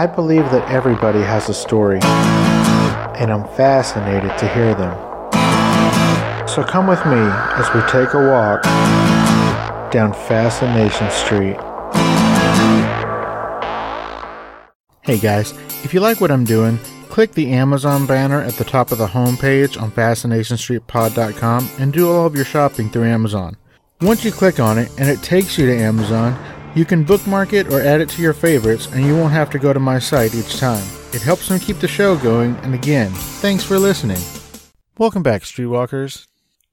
I believe that everybody has a story, and I'm fascinated to hear them. So come with me as we take a walk down Fascination Street. Hey guys, if you like what I'm doing, click the Amazon banner at the top of the homepage on FascinationStreetPod.com and do all of your shopping through Amazon. Once you click on it and it takes you to Amazon, you can bookmark it or add it to your favorites and you won't have to go to my site each time. It helps me keep the show going, and again, thanks for listening. Welcome back, Streetwalkers.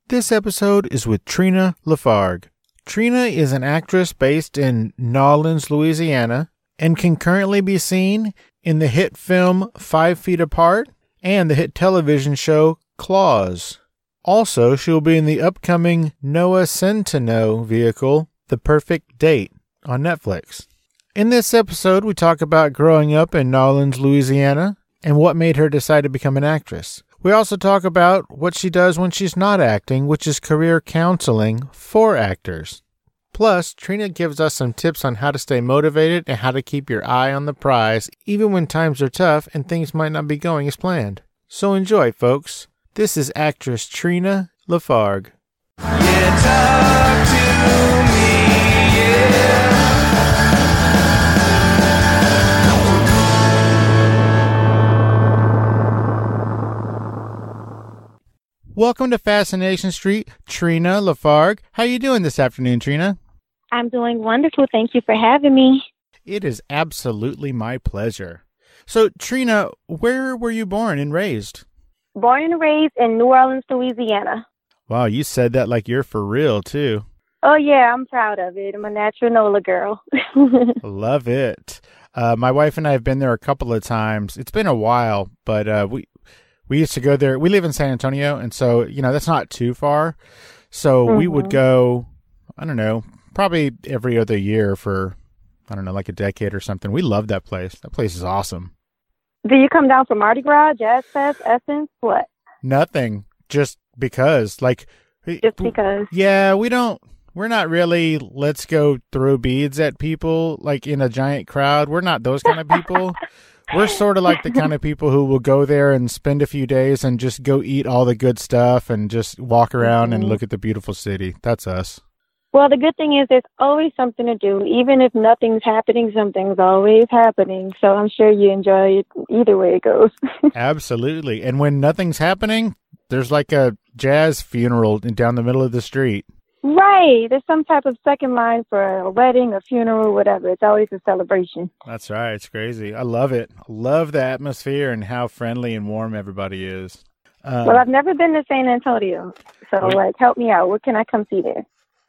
This episode is with Trina Lafargue. Trina is an actress based in New Orleans, Louisiana, and can currently be seen in the hit film Five Feet Apart and the hit television show Claws. Also, she will be in the upcoming Noah Centineo vehicle, The Perfect Date, on Netflix. In this episode, we talk about growing up in New Orleans, Louisiana, and what made her decide to become an actress. We also talk about what she does when she's not acting, which is career counseling for actors. Plus, Trina gives us some tips on how to stay motivated and how to keep your eye on the prize, even when times are tough and things might not be going as planned. So enjoy, folks. This is actress Trina Lafargue. Welcome to Fascination Street, Trina Lafargue. How you doing this afternoon, Trina? I'm doing wonderful. Thank you for having me. It is absolutely my pleasure. So, Trina, where were you born and raised? Born and raised in New Orleans, Louisiana. Wow, you said that like you're for real, too. Oh, yeah, I'm proud of it. I'm a natural NOLA girl. Love it. Uh, my wife and I have been there a couple of times. It's been a while, but uh, we we used to go there. We live in San Antonio, and so you know that's not too far. So mm-hmm. we would mm-hmm. go. I don't know, probably every other year for I don't know, like a decade or something. We love that place. That place is awesome. Do you come down for Mardi Gras, Jazz Fest, Essence, what? Nothing. Just because, like. Just because. Yeah, we don't. We're not really. Let's go throw beads at people like in a giant crowd. We're not those kind of people. We're sort of like the kind of people who will go there and spend a few days and just go eat all the good stuff and just walk around mm-hmm. and look at the beautiful city. That's us. Well, the good thing is there's always something to do. Even if nothing's happening, something's always happening. So I'm sure you enjoy it either way it goes. Absolutely. And when nothing's happening, there's like a jazz funeral down the middle of the street. Right. There's some type of second line for a wedding, a funeral, whatever. It's always a celebration. That's right. It's crazy. I love it. I love the atmosphere and how friendly and warm everybody is. Um, well, I've never been to San Antonio. So, like, help me out. What can I come see there?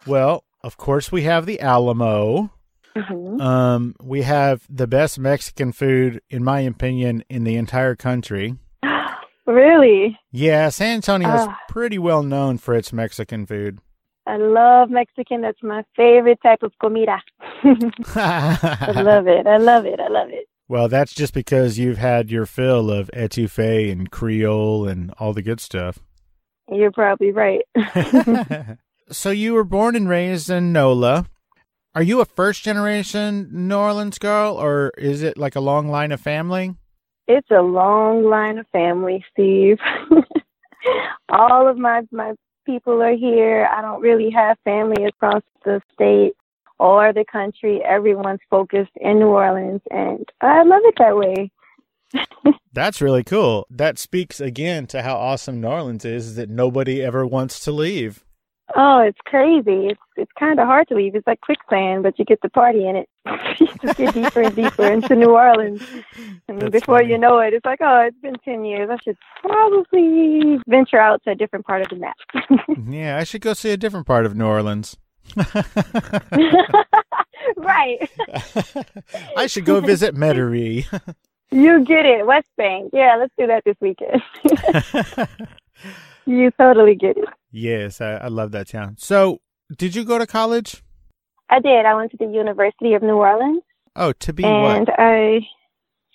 Well, of course, we have the Alamo. Mm-hmm. Um, we have the best Mexican food, in my opinion, in the entire country. really? Yeah, San Antonio is uh, pretty well known for its Mexican food. I love Mexican. That's my favorite type of comida. I love it. I love it. I love it. Well, that's just because you've had your fill of etouffee and Creole and all the good stuff. You're probably right. so you were born and raised in NOLA. Are you a first generation New Orleans girl or is it like a long line of family? It's a long line of family, Steve. All of my my people are here. I don't really have family across the state or the country. Everyone's focused in New Orleans and I love it that way. That's really cool. That speaks again to how awesome New Orleans is, is that nobody ever wants to leave. Oh, it's crazy. It's it's kind of hard to leave. It's like quicksand, but you get the party in it. you just get deeper and deeper into New Orleans, and That's before funny. you know it, it's like, oh, it's been ten years. I should probably venture out to a different part of the map. yeah, I should go see a different part of New Orleans. right. I should go visit Metairie. you get it, West Bank. Yeah, let's do that this weekend. you totally get it. Yes, I, I love that town. So, did you go to college? I did. I went to the University of New Orleans. Oh, to be and what? I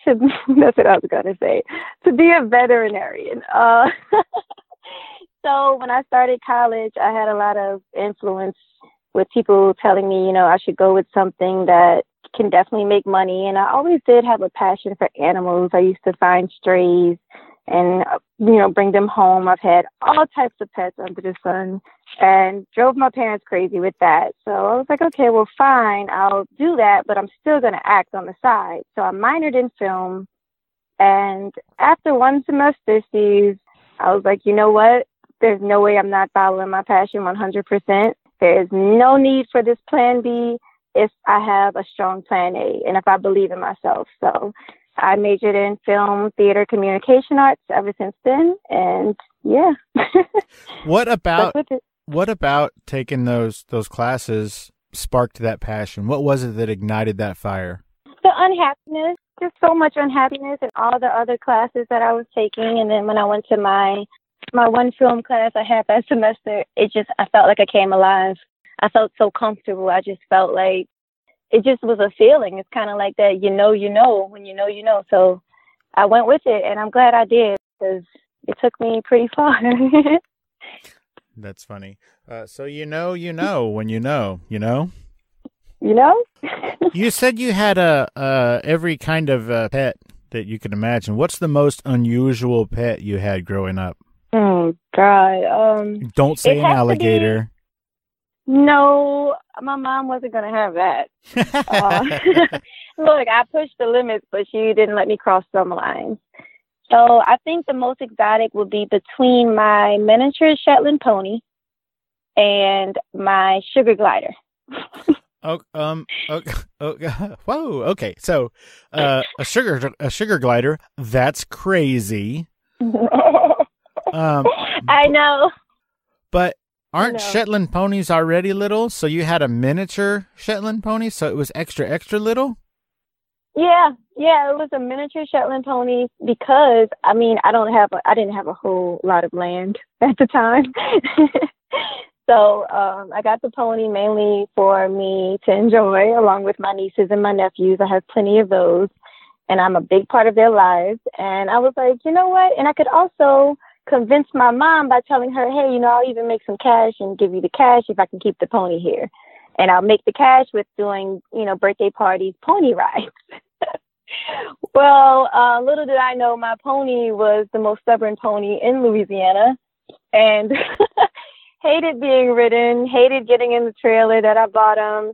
should. That's what I was going to say. To be a veterinarian. Uh, so when I started college, I had a lot of influence with people telling me, you know, I should go with something that can definitely make money. And I always did have a passion for animals. I used to find strays and you know bring them home. I've had all types of pets under the sun, and drove my parents crazy with that. So I was like, okay, well, fine, I'll do that, but I'm still going to act on the side. So I minored in film, and after one semester, Steve, I was like, you know what? There's no way I'm not following my passion 100%. There is no need for this plan B if I have a strong plan A and if I believe in myself. So I majored in film, theater, communication arts ever since then, and yeah. what about what about taking those those classes sparked that passion? What was it that ignited that fire? The unhappiness, just so much unhappiness in all the other classes that I was taking, and then when I went to my my one film class I had that semester, it just I felt like I came alive. I felt so comfortable. I just felt like it just was a feeling. It's kind of like that, you know, you know, when you know, you know. So I went with it, and I'm glad I did because it took me pretty far. That's funny. Uh, so you know, you know when you know, you know. You know. you said you had a uh, every kind of uh, pet that you could imagine. What's the most unusual pet you had growing up? Oh God. Um. Don't say an alligator. No, my mom wasn't going to have that. uh, look, I pushed the limits, but she didn't let me cross some lines. So I think the most exotic would be between my miniature Shetland pony and my sugar glider. oh, um, oh, oh, whoa, okay. So, uh, a sugar, a sugar glider. That's crazy. um, I know. But Aren't Shetland ponies already little? So you had a miniature Shetland pony, so it was extra, extra little? Yeah, yeah, it was a miniature Shetland pony because I mean I don't have a, I didn't have a whole lot of land at the time. so um I got the pony mainly for me to enjoy along with my nieces and my nephews. I have plenty of those and I'm a big part of their lives and I was like, you know what? And I could also convince my mom by telling her, hey, you know, I'll even make some cash and give you the cash if I can keep the pony here. And I'll make the cash with doing, you know, birthday parties, pony rides. well, uh, little did I know my pony was the most stubborn pony in Louisiana and hated being ridden, hated getting in the trailer that I bought him,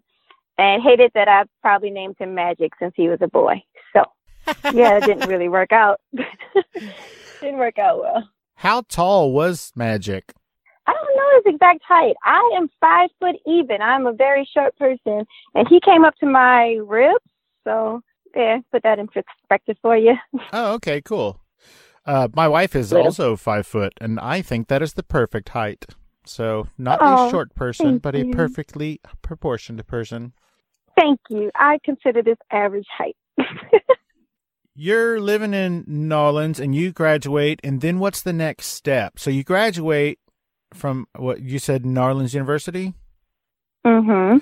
and hated that I probably named him Magic since he was a boy. So, yeah, it didn't really work out. didn't work out well. How tall was Magic? I don't know his exact height. I am five foot even. I'm a very short person, and he came up to my ribs. So yeah, put that in perspective for you. Oh, okay, cool. Uh, my wife is Little. also five foot, and I think that is the perfect height. So not oh, a short person, but a perfectly proportioned person. Thank you. I consider this average height. you're living in New Orleans and you graduate, and then what's the next step? So you graduate from what you said, Narlands University. Mm-hmm.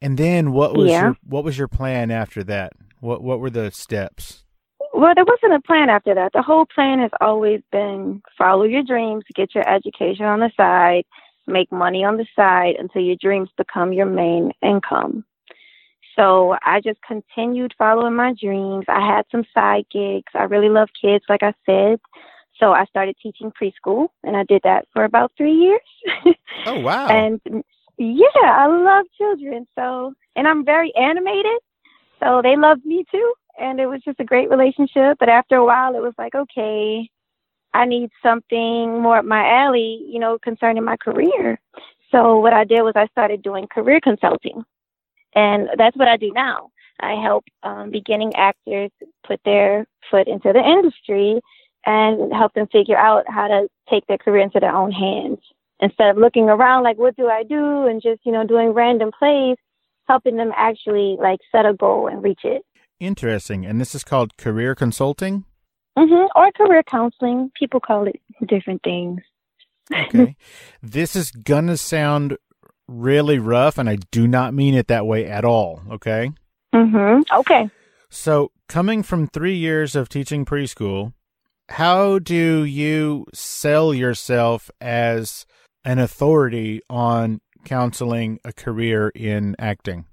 And then what was yeah. your what was your plan after that? What what were the steps? Well, there wasn't a plan after that. The whole plan has always been follow your dreams, get your education on the side, make money on the side until your dreams become your main income. So I just continued following my dreams. I had some side gigs. I really love kids, like I said. So I started teaching preschool, and I did that for about three years. oh wow! and yeah, I love children. So, and I'm very animated, so they loved me too. And it was just a great relationship. But after a while, it was like, okay, I need something more up my alley, you know, concerning my career. So what I did was I started doing career consulting. And that's what I do now. I help um, beginning actors put their foot into the industry and help them figure out how to take their career into their own hands instead of looking around like what do I do and just you know doing random plays, helping them actually like set a goal and reach it. Interesting. And this is called career consulting. Mm-hmm. Or career counseling. People call it different things. okay. This is gonna sound really rough, and I do not mean it that way at all. Okay. Mm-hmm. Okay. So, coming from three years of teaching preschool, how do you sell yourself as an authority on counseling a career in acting?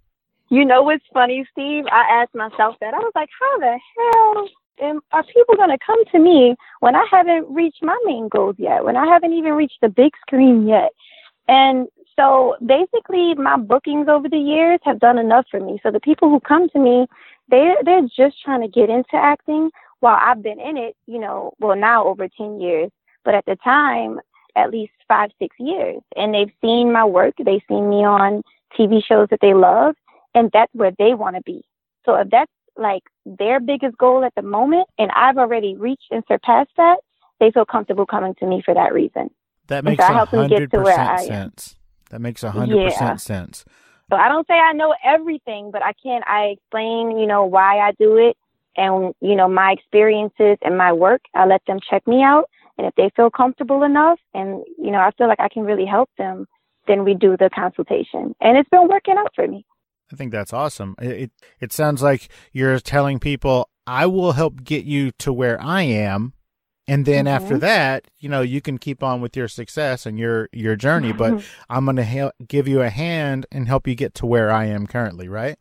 you know what's funny, Steve? I asked myself that. I was like, how the hell am, are people going to come to me when I haven't reached my main goals yet, when I haven't even reached the big screen yet? And so basically, my bookings over the years have done enough for me. So the people who come to me, they they're just trying to get into acting. While I've been in it, you know, well now over ten years, but at the time, at least five six years, and they've seen my work. They've seen me on TV shows that they love, and that's where they want to be. So if that's like their biggest goal at the moment, and I've already reached and surpassed that, they feel comfortable coming to me for that reason. That makes a hundred percent sense. That makes a hundred percent sense. So I don't say I know everything, but I can I explain, you know, why I do it and you know my experiences and my work. I let them check me out, and if they feel comfortable enough, and you know I feel like I can really help them, then we do the consultation, and it's been working out for me. I think that's awesome. It, it, it sounds like you're telling people, I will help get you to where I am. And then mm-hmm. after that, you know, you can keep on with your success and your, your journey, but mm-hmm. I'm going to ha- give you a hand and help you get to where I am currently, right?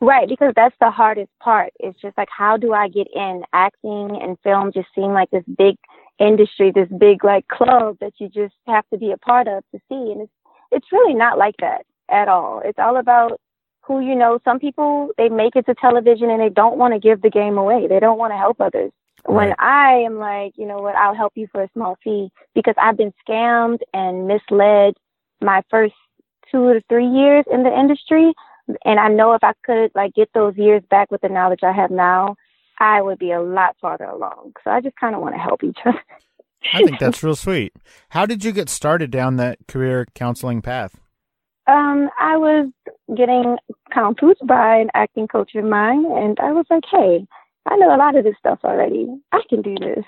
Right, because that's the hardest part. It's just like, how do I get in? Acting and film just seem like this big industry, this big like club that you just have to be a part of to see. And it's, it's really not like that at all. It's all about who you know some people they make it to television and they don't want to give the game away they don't want to help others right. when i am like you know what i'll help you for a small fee because i've been scammed and misled my first two to three years in the industry. And i know if i could like get those years back with the knowledge i have now i would be a lot farther along. So i just kind of want to help each other. I think that's real sweet. How did you get started down that career counseling path? Um, I was getting counseled by an acting coach of mine, and I was like, hey, I know a lot of this stuff already. I can do this.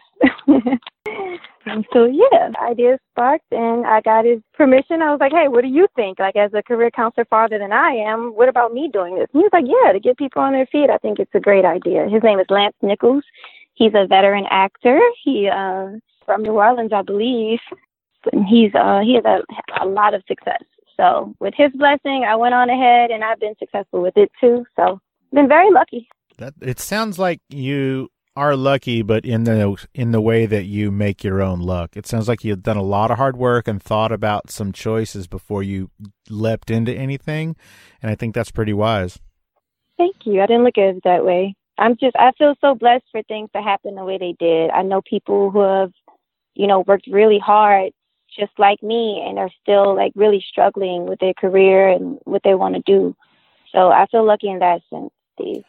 so, yeah, ideas sparked, and I got his permission. I was like, hey, what do you think? Like, as a career counselor farther than I am, what about me doing this? And he was like, yeah, to get people on their feet, I think it's a great idea. His name is Lance Nichols. He's a veteran actor. He uh, from New Orleans, I believe. And he's uh, he has a, a lot of success. So with his blessing, I went on ahead and I've been successful with it too. So been very lucky. That it sounds like you are lucky, but in the in the way that you make your own luck. It sounds like you've done a lot of hard work and thought about some choices before you leapt into anything, and I think that's pretty wise. Thank you. I didn't look at it that way. I'm just I feel so blessed for things to happen the way they did. I know people who have, you know, worked really hard just like me and are still like really struggling with their career and what they want to do. So I feel lucky in that sense, Steve.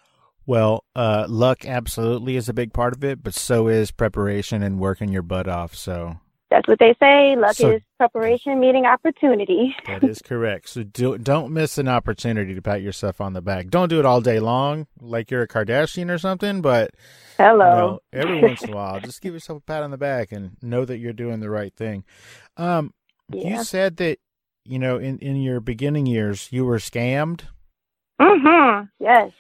Well, uh, luck absolutely is a big part of it, but so is preparation and working your butt off. So that's what they say. Luck so, is preparation meeting opportunity. that is correct. So do, don't miss an opportunity to pat yourself on the back. Don't do it all day long, like you're a Kardashian or something. But hello, you know, every once in a while, just give yourself a pat on the back and know that you're doing the right thing. Um, yeah. you said that you know in in your beginning years you were scammed. Mm-hmm. Yes.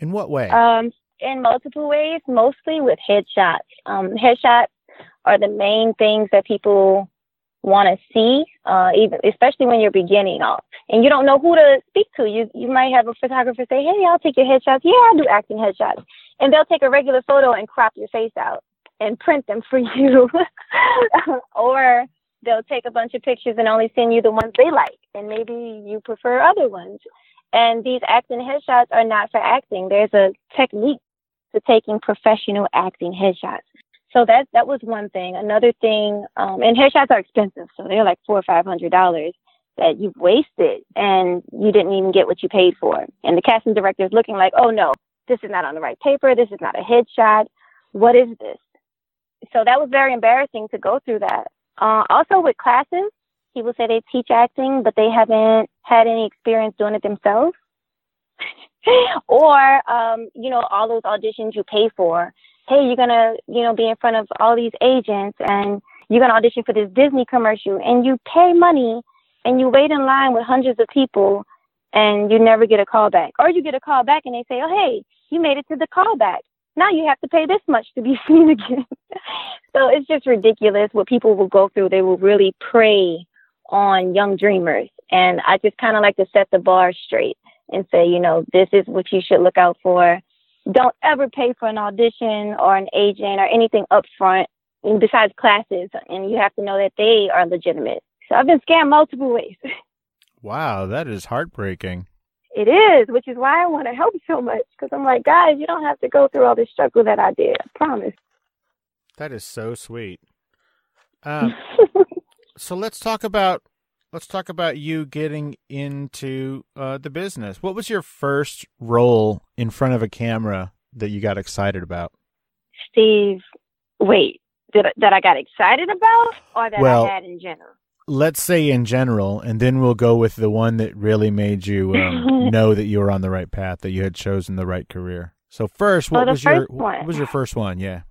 In what way? Um, in multiple ways, mostly with headshots. Um, headshots are the main things that people want to see, uh, even especially when you're beginning off and you don't know who to speak to. You you might have a photographer say, "Hey, I'll take your headshots." Yeah, I do acting headshots, and they'll take a regular photo and crop your face out and print them for you, or they'll take a bunch of pictures and only send you the ones they like, and maybe you prefer other ones. And these acting headshots are not for acting. There's a technique to taking professional acting headshots. So that that was one thing. Another thing, um, and headshots are expensive, so they're like four or five hundred dollars that you've wasted, and you didn't even get what you paid for. And the casting director is looking like, oh no, this is not on the right paper. This is not a headshot. What is this? So that was very embarrassing to go through that. Uh, also with classes, people say they teach acting, but they haven't had any experience doing it themselves. or, um, you know, all those auditions you pay for hey, you're gonna, you know, be in front of all these agents and you're gonna audition for this Disney commercial and you pay money and you wait in line with hundreds of people and you never get a call back. Or you get a call back and they say, Oh hey, you made it to the callback. Now you have to pay this much to be seen again. so it's just ridiculous what people will go through. They will really prey on young dreamers. And I just kind of like to set the bar straight and say, you know, this is what you should look out for. Don't ever pay for an audition or an agent or anything up front besides classes. And you have to know that they are legitimate. So I've been scammed multiple ways. Wow, that is heartbreaking. It is, which is why I want to help so much because I'm like, guys, you don't have to go through all this struggle that I did. I promise. That is so sweet. Um, so let's talk about let's talk about you getting into uh, the business. What was your first role in front of a camera that you got excited about? Steve, wait, did, that I got excited about or that Well- I had in general? Let's say in general, and then we'll go with the one that really made you um, know that you were on the right path, that you had chosen the right career. So first, what Oh, was your first what was your first one? Yeah.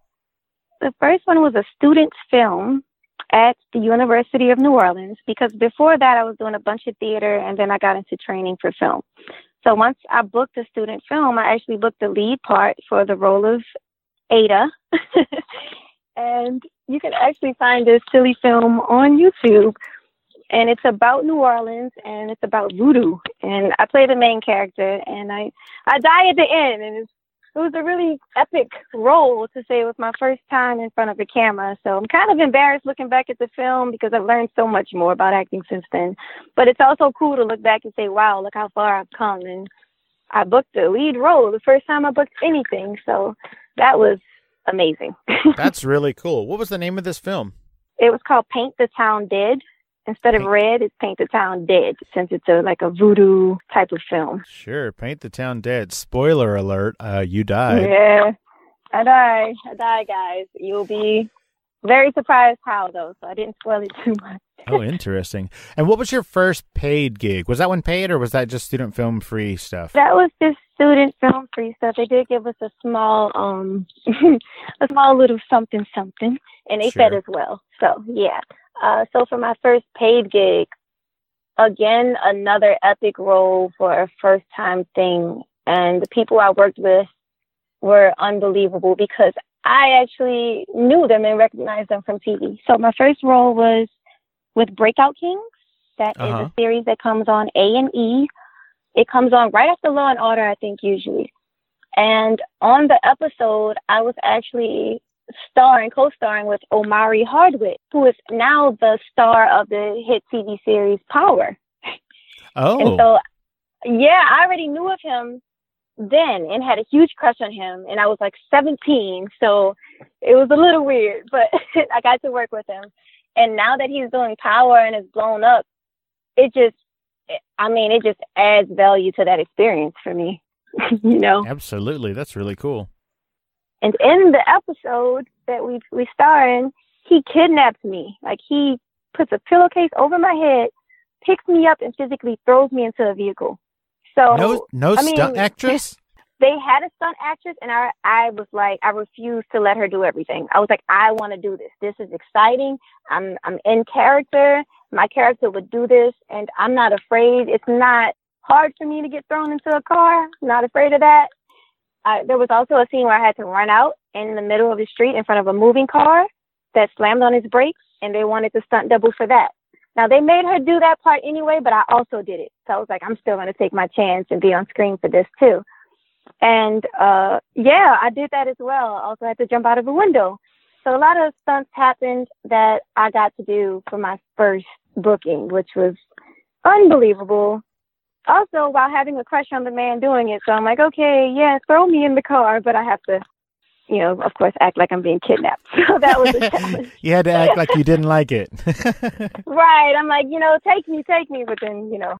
The first one was a student's film at the University of New Orleans because before that I was doing a bunch of theater and then I got into training for film. So once I booked a student film, I actually booked the lead part for the role of Ada. and you can actually find this silly film on YouTube. And it's about New Orleans and it's about voodoo. And I play the main character and I, I die at the end and it's it was a really epic role to say it was my first time in front of a camera. So I'm kind of embarrassed looking back at the film because I've learned so much more about acting since then. But it's also cool to look back and say, wow, look how far I've come. And I booked the lead role the first time I booked anything. So that was amazing. That's really cool. What was the name of this film? it was called Paint the Town Dead. Instead of red, it's Paint the Town Dead since it's a like a voodoo type of film. Sure, Paint the Town Dead. Spoiler alert, uh, you die. Yeah, I die. I die, guys. You'll be very surprised how, though, so I didn't spoil it too much. Oh, interesting. And what was your first paid gig? Was that one paid or was that just student film free stuff? That was just student film free stuff. They did give us a small, um, a small little something something, and they fed as well. So yeah. Uh, so for my first paid gig, again another epic role for a first time thing, and the people I worked with were unbelievable because I actually knew them and recognized them from TV. So my first role was with Breakout Kings. That is Uh-huh. a series that comes on A and E. It comes on right after Law and Order, I think, usually. And on the episode, I was actually starring, co-starring with Omari Hardwick, who is now the star of the hit TV series Power. Oh, And so, yeah, I already knew of him then and had a huge crush on him. And I was like 17, so it was a little weird, but I got to work with him. And now that he's doing Power and is blown up, it just, I mean, it just adds value to that experience for me, you know? absolutely. That's really cool. And in the episode that we we star in, he kidnaps me. Like he puts a pillowcase over my head, picks me up, and physically throws me into a vehicle. So No, no I mean, stunt actress. they had a stunt actress, and I I was like I refused to let her do everything. I was like I want to do this. This is exciting. I'm I'm in character. My character would do this, and I'm not afraid. It's not hard for me to get thrown into a car. Not afraid of that. Uh, there was also a scene where I had to run out in the middle of the street in front of a moving car that slammed on its brakes, and they wanted the stunt double for that. Now they made her do that part anyway, but I also did it. So I was like, I'm still going to take my chance and be on screen for this too. And uh, yeah, I did that as well. I also had to jump out of a window. So a lot of stunts happened that I got to do for my first booking, which was unbelievable. Also, while having a crush on the man doing it, so I'm like, okay, yeah, throw me in the car, but I have to, you know, of course, act like I'm being kidnapped. So that was a challenge. you had to act like you didn't like it. Right. I'm like, you know, take me, take me, but then, you know,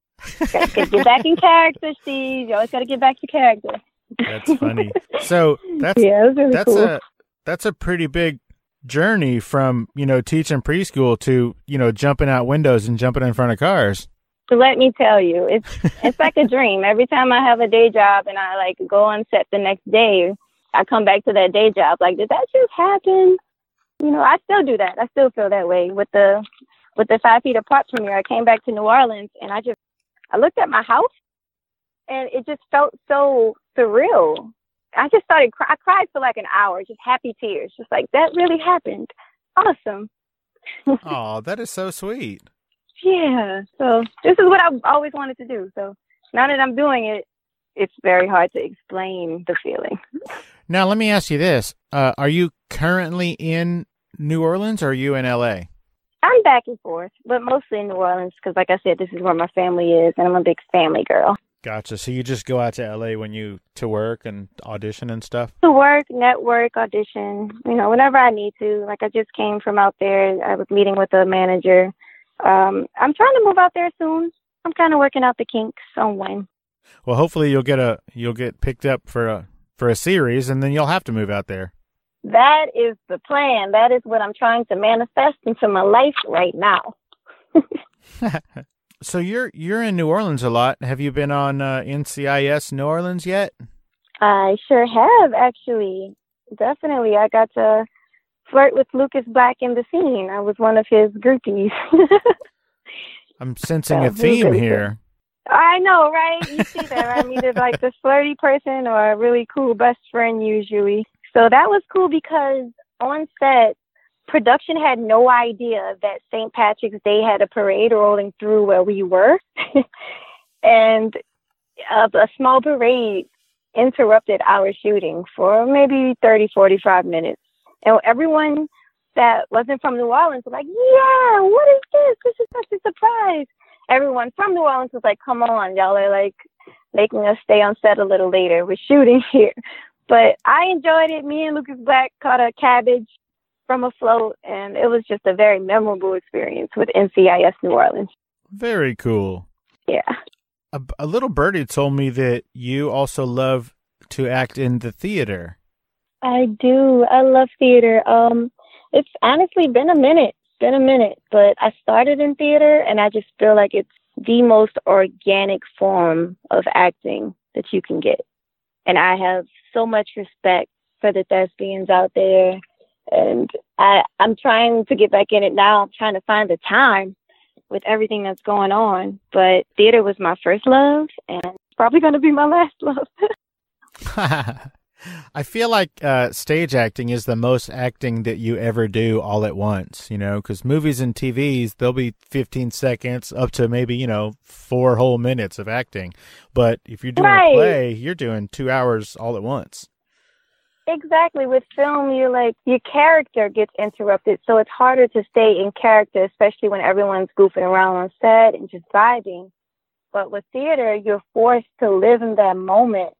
gotta, get back in character, Steve. You always got to get back to character. that's funny. So that's yeah, it really that's cool. a that's a pretty big journey from you know teaching preschool to you know jumping out windows and jumping in front of cars. So let me tell you, it's it's like a dream. Every time I have a day job and I like go on set the next day, I come back to that day job. Like, did that just happen? You know, I still do that. I still feel that way with the with the five feet apart premiere. I came back to New Orleans and I just I looked at my house and it just felt so surreal. I just started. Cry- I cried for like an hour, just happy tears, just like that really happened. Awesome. Oh, that is so sweet. Yeah. So this is what I've always wanted to do. So now that I'm doing it, it's very hard to explain the feeling. Now, let me ask you this: uh, Are you currently in New Orleans, or are you in LA? I'm back and forth, but mostly in New Orleans because, like I said, this is where my family is, and I'm a big family girl. Gotcha. So you just go out to LA when you to work and audition and stuff. To work, network, audition. You know, whenever I need to. Like I just came from out there. I was meeting with a manager. Um, I'm trying to move out there soon. I'm kind of working out the kinks on when. Well, hopefully you'll get a you'll get picked up for a for a series, and then you'll have to move out there. That is the plan. That is what I'm trying to manifest into my life right now. so you're you're in New Orleans a lot. Have you been on uh, NCIS New Orleans yet? I sure have, actually. Definitely, I got to flirt with Lucas Black in the scene. I was one of his groupies. I'm sensing a theme here. I know, right? You see that. I'm either like the flirty person or a really cool best friend usually. So that was cool because on set, production had no idea that St. Patrick's Day had a parade rolling through where we were. and a, a small parade interrupted our shooting for maybe 30, 45 minutes. And everyone that wasn't from New Orleans was like, yeah, what is this? This is such a surprise. Everyone from New Orleans was like, come on, y'all are like making us stay on set a little later. We're shooting here. But I enjoyed it. Me and Lucas Black caught a cabbage from a float, and it was just a very memorable experience with NCIS New Orleans. Very cool. Yeah. A, a little birdie told me that you also love to act in the theater. I do. I love theater. Um, it's honestly been a minute, been a minute, but I started in theater, and I just feel like it's the most organic form of acting that you can get. And I have so much respect for the thespians out there. And I, I'm trying to get back in it now. I'm trying to find the time with everything that's going on. But theater was my first love and probably going to be my last love. I feel like uh, stage acting is the most acting that you ever do all at once, you know, because movies and TVs, they'll be 15 seconds up to maybe, you know, four whole minutes of acting. But if you're doing right. a play, you're doing two hours all at once. Exactly. With film, you're like your character gets interrupted, so it's harder to stay in character, especially when everyone's goofing around on set and just vibing. But with theater, you're forced to live in that moment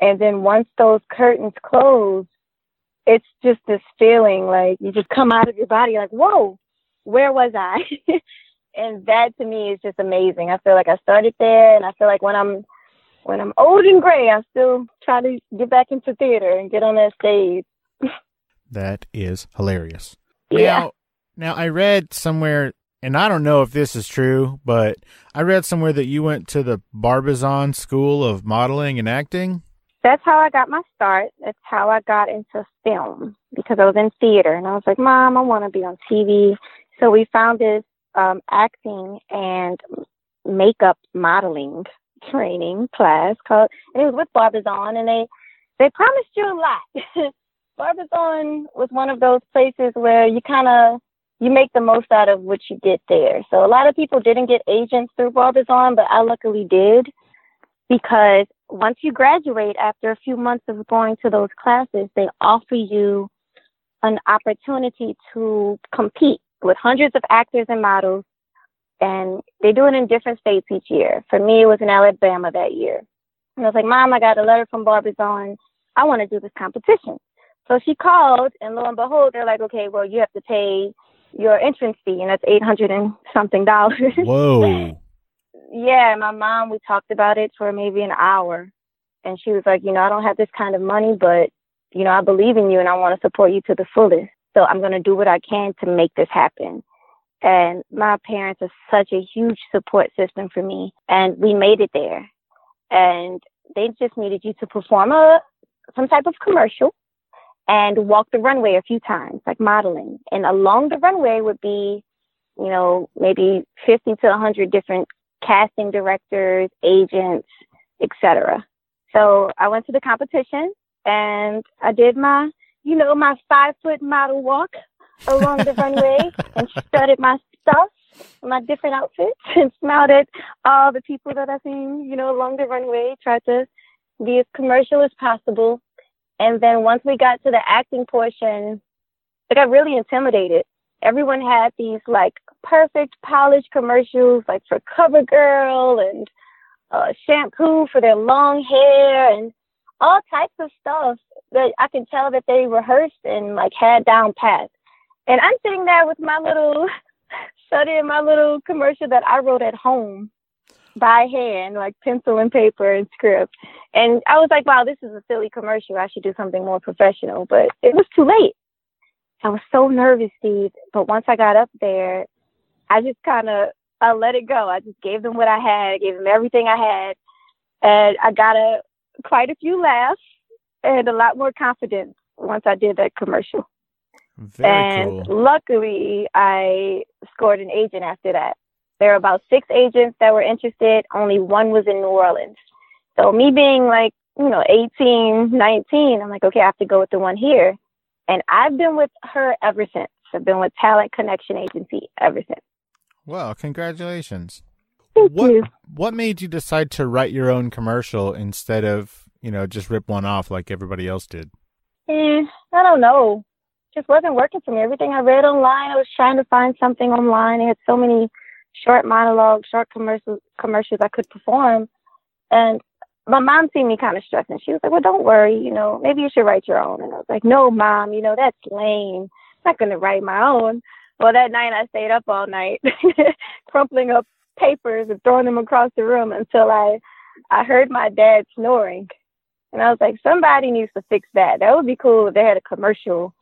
and then once those curtains close, it's just this feeling like you just come out of your body like, whoa, where was I? and that to me is just amazing. I feel like I started there and I feel like when I'm when I'm old and gray, I still try to get back into theater and get on that stage. that is hilarious. Yeah. Now, now I read somewhere and I don't know if this is true, but I read somewhere that you went to the Barbizon School of Modeling and Acting that's how I got my start. That's how I got into film because I was in theater and I was like, Mom, I want to be on TV. So we found this um, acting and makeup modeling training class called, and it was with Barbizon, and they they promised you a lot. Barbizon was one of those places where you kind of you make the most out of what you get there. So a lot of people didn't get agents through Barbizon, but I luckily did because once you graduate after a few months of going to those classes, they offer you an opportunity to compete with hundreds of actors and models. And they do it in different states each year. For me, it was in Alabama that year. And I was like, Mom, I got a letter from Barbizon. I want to do this competition. So she called, and lo and behold, they're like, okay, well, you have to pay your entrance fee, and that's 800 and something dollars. Whoa yeah, my mom, we talked about it for maybe an hour. And she was like, you know, I don't have this kind of money, but, you know, I believe in you and I want to support you to the fullest. So I'm going to do what I can to make this happen. And my parents are such a huge support system for me. And we made it there. And they just needed you to perform a some type of commercial and walk the runway a few times, like modeling. And along the runway would be, you know, maybe 50 to 100 different casting directors, agents, etc. So I went to the competition and I did my, you know, my five foot model walk along the runway and studied my stuff, my different outfits, and smiled at all the people that I seen, you know, along the runway. Tried to be as commercial as possible. And then once we got to the acting portion, I got really intimidated. Everyone had these like perfect polished commercials, like for CoverGirl and uh, shampoo for their long hair and all types of stuff that I could tell that they rehearsed and like had down pat. And I'm sitting there with my little studying my little commercial that I wrote at home by hand, like pencil and paper and script. And I was like, wow, this is a silly commercial. I should do something more professional. But it was too late. I was so nervous, Steve. But once I got up there, I just kind of I let it go. I just gave them what I had, I gave them everything I had, and I got a quite a few laughs and a lot more confidence once I did that commercial. Very and cool. luckily, I scored an agent after that. There were about six agents that were interested. Only one was in New Orleans. So me being like, you know, 18, 19, I'm like, okay, I have to go with the one here. And I've been with her ever since. I've been with Talent Connection Agency ever since. Well, congratulations. Thank What you. what made you decide to write your own commercial instead of, you know, just rip one off like everybody else did? Eh, I don't know. Just wasn't working for me. Everything I read online, I was trying to find something online. They had so many short monologues, short commercials, commercials I could perform. And my mom seen me kind of stressing. She was like, "Well, don't worry. You know, maybe you should write your own." And I was like, "No, mom. You know, that's lame. I'm not going to write my own." Well, that night I stayed up all night, crumpling up papers and throwing them across the room until I, I heard my dad snoring. And I was like, somebody needs to fix that. That would be cool if they had a commercial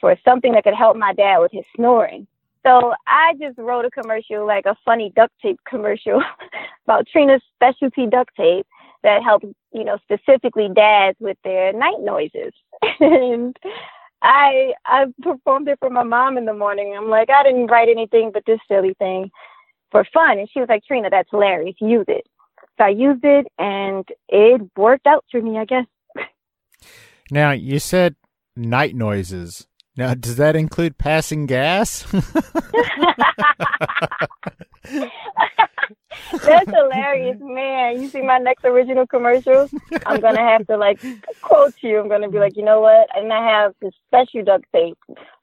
for something that could help my dad with his snoring. So I just wrote a commercial, like a funny duct tape commercial about Trina's specialty duct tape that helped, you know, specifically dads with their night noises. and I I performed it for my mom in the morning. I'm like, I didn't write anything but this silly thing for fun. And she was like, Trina, that's hilarious. Use it. So I used it and it worked out for me, I guess. Now, you said night noises. Now, does that include passing gas? That's hilarious, man. You see my next original commercial? I'm gonna have to like quote you. I'm gonna be like, you know what? And I have this special duct tape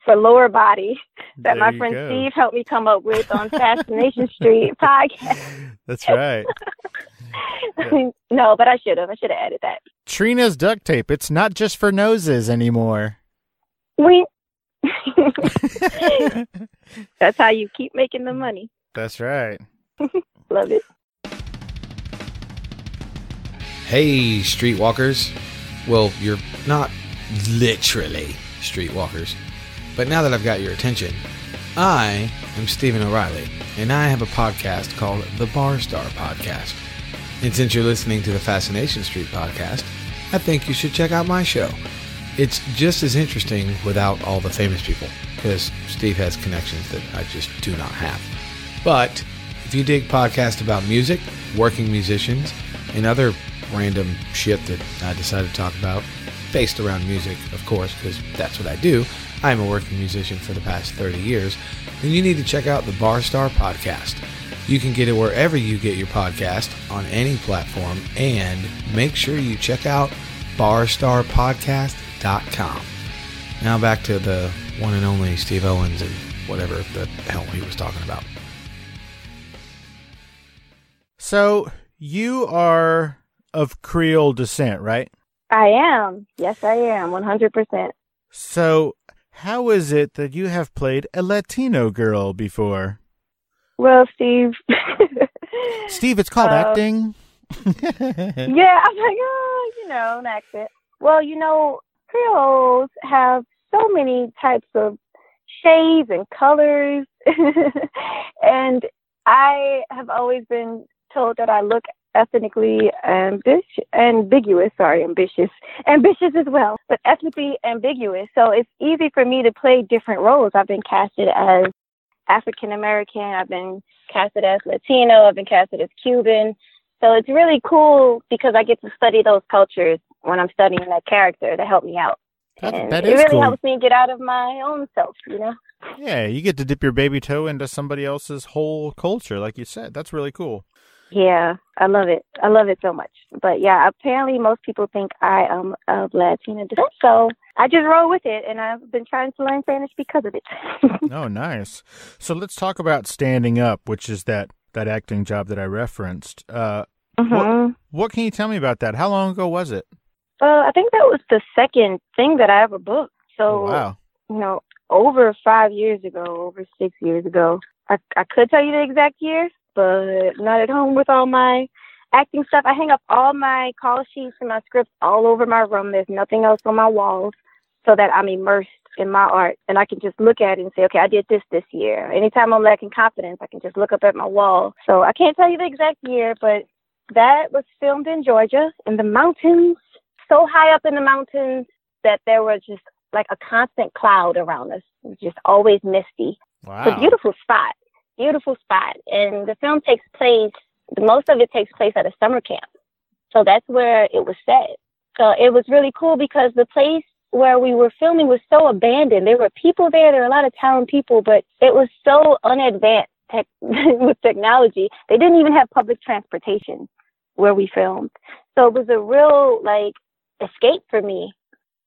for lower body that There my friend go. Steve helped me come up with on Fascination Street podcast. That's right. no, but I should have. I should have added that. Trina's duct tape. It's not just for noses anymore. We. That's how you keep making the money. That's right. Love it. Hey, streetwalkers. Well, you're not literally streetwalkers. But now that I've got your attention, I am Stephen O'Reilly, and I have a podcast called the Bar Star Podcast. And since you're listening to the Fascination Street podcast, I think you should check out my show. It's just as interesting without all the famous people, because Steve has connections that I just do not have. But if you dig podcasts about music, working musicians, and other random shit that I decided to talk about, based around music, of course, because that's what I do. I'm a working musician for the past 30 years. Then you need to check out the Bar Star Podcast. You can get it wherever you get your podcast on any platform, and make sure you check out barstarpodcast.com. Now back to the one and only Steve Owens and whatever the hell he was talking about. So, you are of Creole descent, right? I am. Yes, I am. 100%. So, how is it that you have played a Latino girl before? Well, Steve. Steve, it's called Uh, acting. Yeah, I'm like, oh, you know, an accent. Well, you know, Creoles have so many types of shades and colors. and I have always been told that I look ethnically ambitious, ambiguous, sorry, ambitious, ambitious as well, but ethnically ambiguous. So it's easy for me to play different roles. I've been casted as African American, I've been casted as Latino, I've been casted as Cuban. So it's really cool because I get to study those cultures when I'm studying that character to help me out. That- and that it is really cool. helps me get out of my own self, you know? Yeah, you get to dip your baby toe into somebody else's whole culture, like you said. That's really cool. Yeah, I love it. I love it so much. But yeah, apparently most people think I am of Latina descent, so I just roll with it, and I've been trying to learn Spanish because of it. oh, nice. So let's talk about standing up, which is that that acting job that I referenced. Uh, mm-hmm. what, what can you tell me about that? How long ago was it? Uh, I think that was the second thing that I ever booked. So, oh, wow. you know, over five years ago, over six years ago. I, I could tell you the exact year, but not at home with all my acting stuff. I hang up all my call sheets and my scripts all over my room. There's nothing else on my walls so that I'm immersed in my art and I can just look at it and say, okay, I did this this year. Anytime I'm lacking confidence, I can just look up at my wall. So I can't tell you the exact year, but that was filmed in Georgia in the mountains, so high up in the mountains that there was just like a constant cloud around us. It was just always misty. Wow. It's a beautiful spot, beautiful spot. And the film takes place, the most of it takes place at a summer camp. So that's where it was set. So it was really cool because the place where we were filming was so abandoned. There were people there, there were a lot of talented people, but it was so unadvanced tech- with technology. They didn't even have public transportation where we filmed. So it was a real like escape for me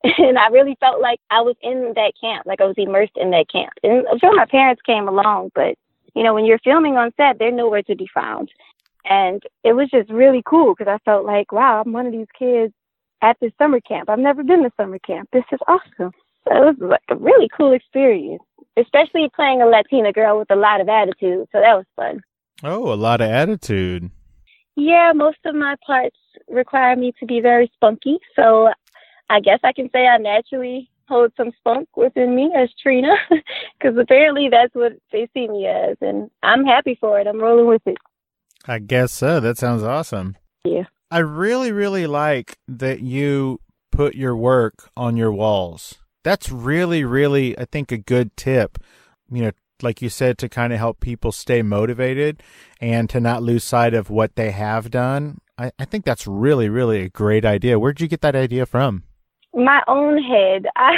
and I really felt like I was in that camp, like I was immersed in that camp. And I'm sure my parents came along, but you know, when you're filming on set, they're nowhere to be found. And it was just really cool because I felt like, wow, I'm one of these kids at this summer camp. I've never been to summer camp. This is awesome. So it was like a really cool experience, especially playing a Latina girl with a lot of attitude. So that was fun. Oh, a lot of attitude. Yeah, most of my parts require me to be very spunky. So I guess I can say I naturally hold some spunk within me as Trina, because apparently that's what they see me as, and I'm happy for it. I'm rolling with it. I guess so. That sounds awesome. Yeah. I really, really like that you put your work on your walls. That's really, really, I think, a good tip. You know, like you said, to kind of help people stay motivated and to not lose sight of what they have done. I, I think that's really, really a great idea. Where'd you get that idea from? My own head. I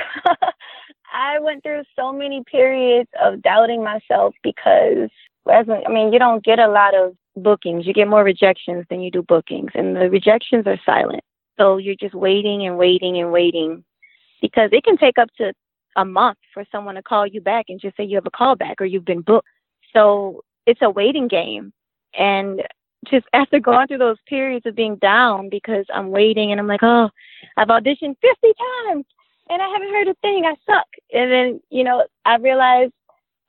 I went through so many periods of doubting myself because as I mean, you don't get a lot of bookings. You get more rejections than you do bookings, and the rejections are silent. So you're just waiting and waiting and waiting because it can take up to a month for someone to call you back and just say you have a call back or you've been booked. So it's a waiting game. And just after going through those periods of being down because I'm waiting and I'm like, oh, I've auditioned 50 times and I haven't heard a thing. I suck. And then, you know, I realized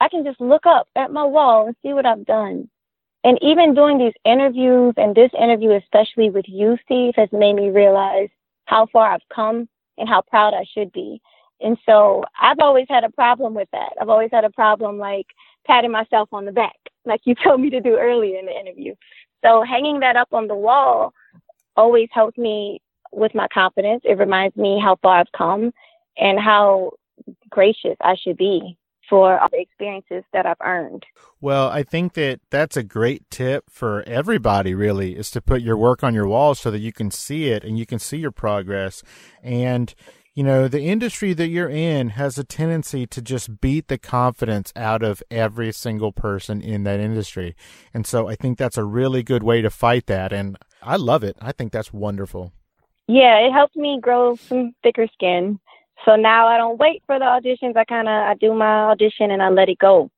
I can just look up at my wall and see what I've done. And even doing these interviews and this interview, especially with you, Steve, has made me realize how far I've come and how proud I should be. And so I've always had a problem with that. I've always had a problem like patting myself on the back, like you told me to do earlier in the interview. So hanging that up on the wall always helps me with my confidence. It reminds me how far I've come and how gracious I should be for all the experiences that I've earned. Well, I think that that's a great tip for everybody really is to put your work on your wall so that you can see it and you can see your progress and you know, the industry that you're in has a tendency to just beat the confidence out of every single person in that industry. And so I think that's a really good way to fight that. And I love it. I think that's wonderful. Yeah, it helped me grow some thicker skin. So now I don't wait for the auditions. I kind of I do my audition and I let it go.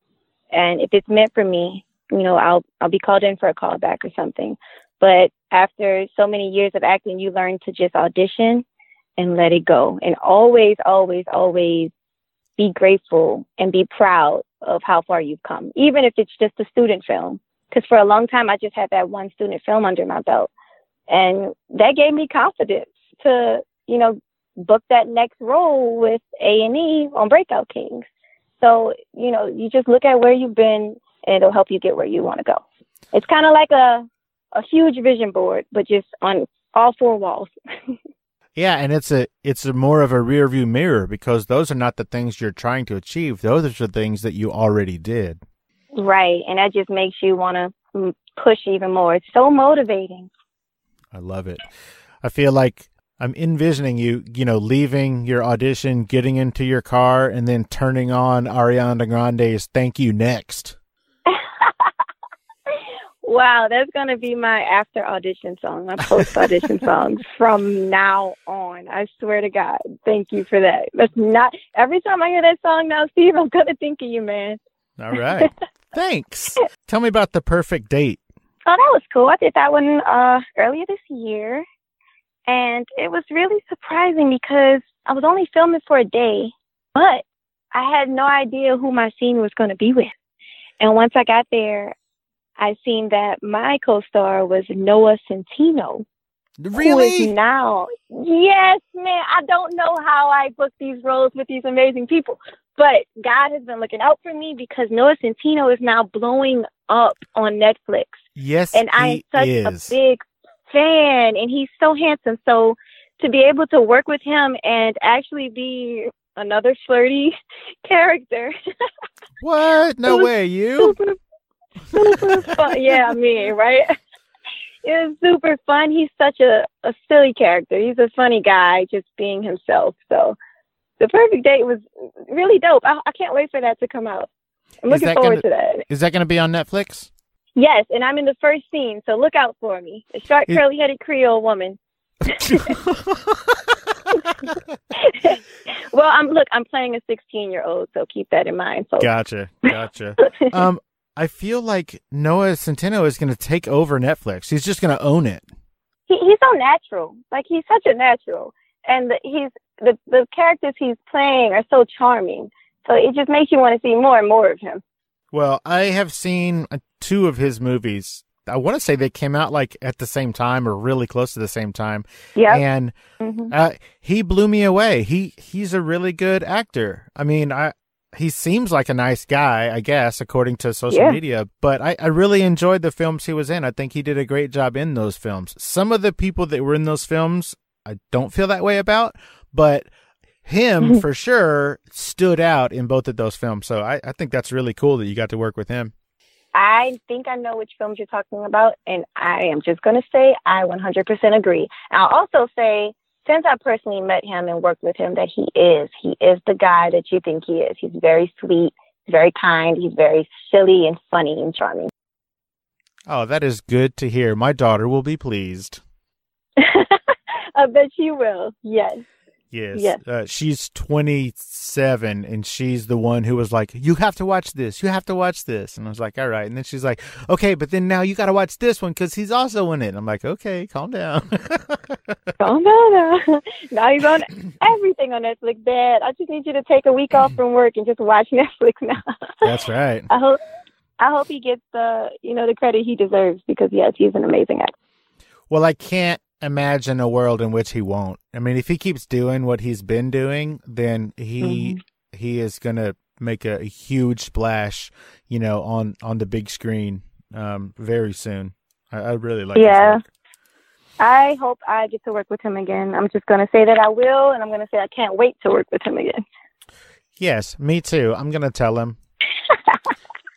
And if it's meant for me, you know, I'll I'll be called in for a callback or something. But after so many years of acting, you learn to just audition and let it go. And always, always, always be grateful and be proud of how far you've come, even if it's just a student film. Because for a long time, I just had that one student film under my belt. And that gave me confidence to, you know, book that next role with A&E on Breakout Kings. So, you know, you just look at where you've been and it'll help you get where you want to go. It's kind of like a, a huge vision board, but just on all four walls. Yeah, and it's a it's a more of a rear view mirror because those are not the things you're trying to achieve. Those are the things that you already did. Right, and that just makes you want to mm, push even more. It's so motivating. I love it. I feel like I'm envisioning you, you know, leaving your audition, getting into your car, and then turning on Ariana Grande's "Thank You Next." Wow, that's gonna be my after audition song, my post audition song from now on. I swear to God. Thank you for that. That's not every time I hear that song now, Steve, I'm gonna think of you, man. All right. Thanks. Tell me about the perfect date. Oh, that was cool. I did that one uh earlier this year. And it was really surprising because I was only filming for a day, but I had no idea who my scene was going to be with. And once I got there, I seen that my co-star was Noah Centineo. Really? Who is now? Yes, man. I don't know how I booked these roles with these amazing people, but God has been looking out for me because Noah Centineo is now blowing up on Netflix, Yes, and I'm such is. a big fan, and he's so handsome. So to be able to work with him and actually be another flirty character What? No way, you? super, super fun. Yeah, I mean, right? It was super fun. He's such a, a silly character. He's a funny guy, just being himself. So the perfect date was really dope. I, I can't wait for that to come out. I'm Is looking forward gonna- to that. Is that going to be on Netflix? Yes, and I'm in the first scene, so look out for me. The short, Is- curly-headed Creole woman. well, I'm look. I'm playing a 16-year-old, so keep that in mind, folks. gotcha. Gotcha. Um, I feel like Noah Centineo is going to take over Netflix. He's just going to own it. he, he's so natural. Like he's such a natural, and the, he's the the characters he's playing are so charming. So it just makes you want to see more and more of him. Well, I have seen uh, two of his movies. I want to say they came out like at the same time or really close to the same time. Yeah. And hmm uh, he blew me away. He he's a really good actor. I mean, I he seems like a nice guy, I guess, according to social Yeah. media. But I, I really enjoyed the films he was in. I think he did a great job in those films. Some of the people that were in those films, I don't feel that way about, but him for sure stood out in both of those films. So I, I think that's really cool that you got to work with him. I think I know which films you're talking about, and I am just going to say I 100% agree. I'll also say, since I personally met him and worked with him, that he is. He is the guy that you think he is. He's very sweet, he's very kind, he's very silly and funny and charming. Oh, that is good to hear. My daughter will be pleased. I bet you will. Yes. Yes. Yes. Uh, she's 27 and she's the one who was like, You have to watch this. You have to watch this. And I was like, All right. And then she's like, Okay, but then now you got to watch this one because he's also in it. And I'm like, Okay, calm down. Calm down now. now he's on everything on Netflix, Dad. I just need you to take a week off from work and just watch Netflix now. That's right. I hope I hope he gets the you know the credit he deserves because yes, he's an amazing actor. Well, I can't imagine a world in which he won't. I mean, if he keeps doing what he's been doing, then he he is going to make a, huge splash, you know, on on the big screen um very soon. I, I really like Yeah. I hope I get to work with him again. I'm just gonna say that I will, and I'm gonna say I can't wait to work with him again. Yes, me too. I'm gonna tell him.